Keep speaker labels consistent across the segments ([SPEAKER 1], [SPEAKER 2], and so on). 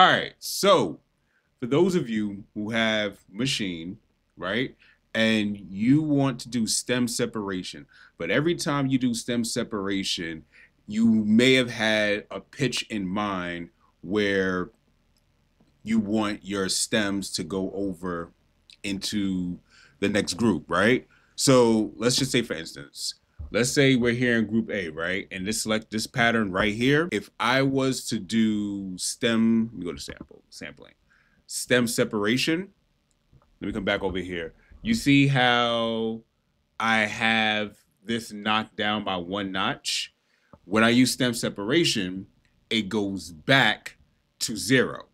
[SPEAKER 1] All right. So, for those of you who have Maschine, right, and you want to do stem separation, but every time you do stem separation, you may have had a pitch in mind where you want your stems to go over into the next group, right? So let's just say, for instance, let's say we're here in group A, right? And this select this pattern right here. If I was to do stem, let me go to sample, sampling, stem separation. Let me come back over here. You see how I have this knocked down by one notch? When I use stem separation, it goes back to zero.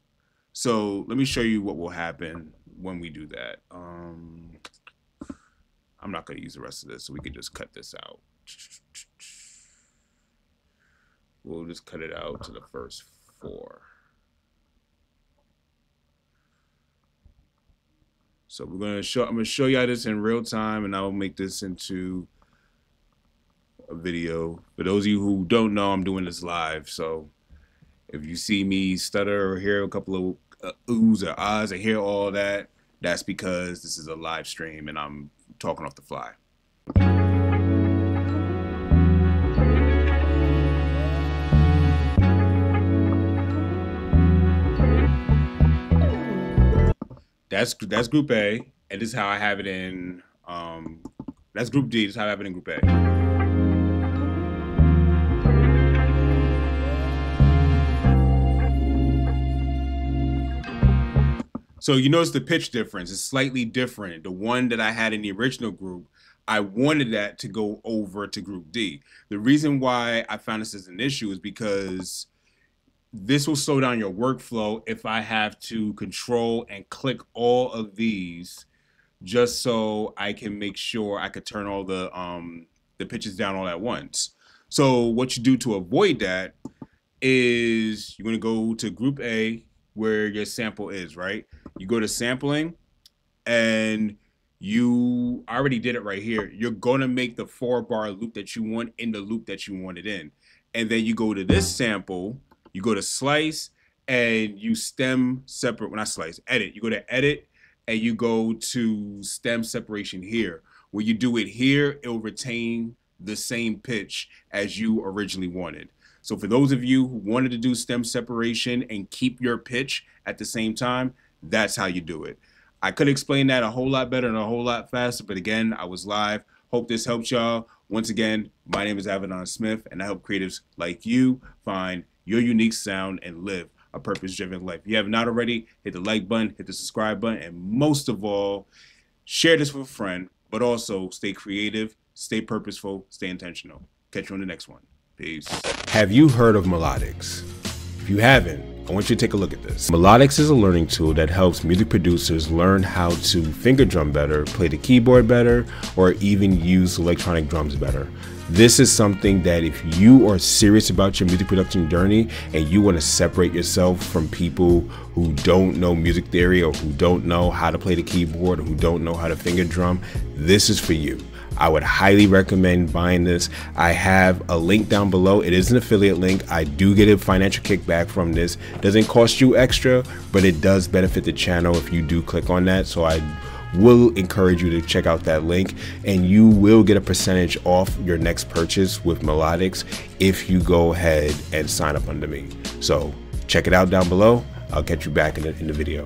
[SPEAKER 1] So let me show you what will happen when we do that. Um, I'm not going to use the rest of this, so we can just cut this out. We'll just cut it out to the first four. So we're gonna show. I'm gonna show y'all this in real time, and I'll make this into a video. For those of you who don't know, I'm doing this live. So if you see me stutter or hear a couple of uh, oohs or ahs or hear all that, that's because this is a live stream and I'm talking off the fly. That's that's Group A, and this is how I have it in. Um, that's Group D. This is how I have it in Group A. So you notice the pitch difference is slightly different. The one that I had in the original group, I wanted that to go over to Group D. The reason why I found this as an issue is because this will slow down your workflow if I have to control and click all of these just so I can make sure I could turn all the um, the pitches down all at once. So what you do to avoid that is you're to go to group A where your sample is, right? You go to sampling and you already did it right here. You're to make the four bar loop that you want in the loop that you want it in. And then you go to this sample you go to slice and you stem separate when I slice edit you go to edit and you go to stem separation here where you do it here it'll retain the same pitch as you originally wanted so for those of you who wanted to do stem separation and keep your pitch at the same time that's how you do it I could explain that a whole lot better and a whole lot faster but again I was live hope this helped y'all once again my name is Avidan Smith and I help creatives like you find your unique sound, and live a purpose driven life. If you have not already, hit the like button, hit the subscribe button, and most of all, share this with a friend, but also stay creative, stay purposeful, stay intentional. Catch you on the next one. Peace. Have you heard of Melodics? If you haven't, I want you to take a look at this. Melodics is a learning tool that helps music producers learn how to finger drum better, play the keyboard better, or even use electronic drums better. This is something that if you are serious about your music production journey and you want to separate yourself from people who don't know music theory or who don't know how to play the keyboard or who don't know how to finger drum, this is for you. I would highly recommend buying this. I have a link down below. It is an affiliate link. I do get a financial kickback from this. Doesn't cost you extra, but it does benefit the channel if you do click on that. So I will encourage you to check out that link and you will get a percentage off your next purchase with Melodics if you go ahead and sign up under me. So check it out down below. I'll catch you back in the, in the video.